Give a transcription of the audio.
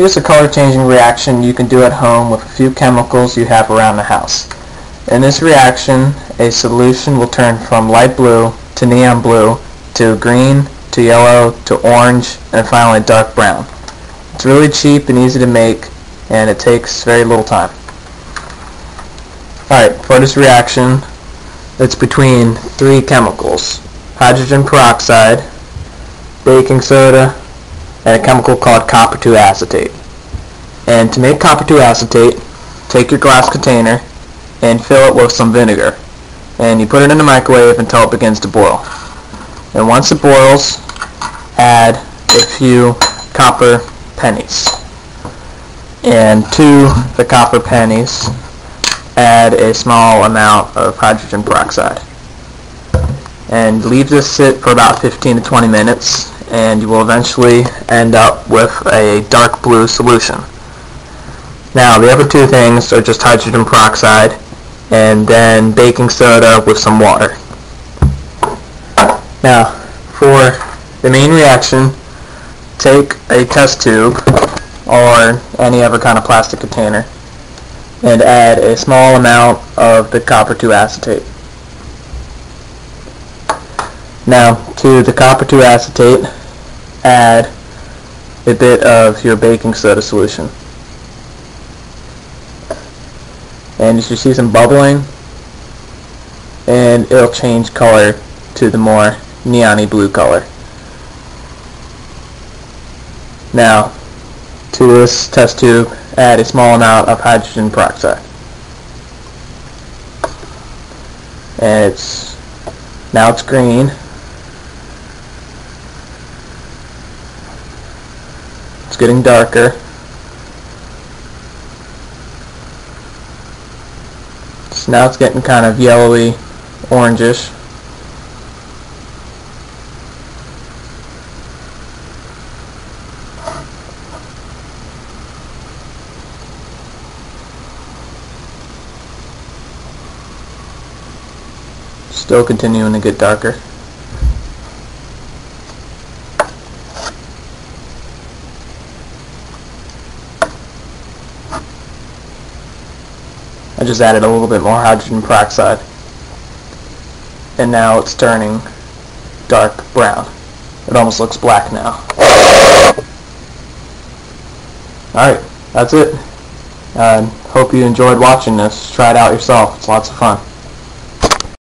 Here's a color changing reaction you can do at home with a few chemicals you have around the house. In this reaction, a solution will turn from light blue to neon blue to green to yellow to orange and finally dark brown. It's really cheap and easy to make and it takes very little time. Alright, for this reaction, it's between three chemicals. Hydrogen peroxide, baking soda, and a chemical called copper 2 acetate. And to make copper 2 acetate, take your glass container and fill it with some vinegar. And you put it in the microwave until it begins to boil. And once it boils, add a few copper pennies. And to the copper pennies, add a small amount of hydrogen peroxide. And leave this sit for about 15 to 20 minutes and you will eventually end up with a dark blue solution. Now the other two things are just hydrogen peroxide and then baking soda with some water. Now for the main reaction take a test tube or any other kind of plastic container and add a small amount of the copper 2 acetate. Now to the copper 2 acetate add a bit of your baking soda solution. And you should see some bubbling and it'll change color to the more neon blue color. Now, to this test tube, add a small amount of hydrogen peroxide. And it's now it's green getting darker. So now it's getting kind of yellowy, orangish. Still continuing to get darker. I just added a little bit more hydrogen peroxide. And now it's turning dark brown. It almost looks black now. Alright, that's it. I hope you enjoyed watching this. Try it out yourself. It's lots of fun.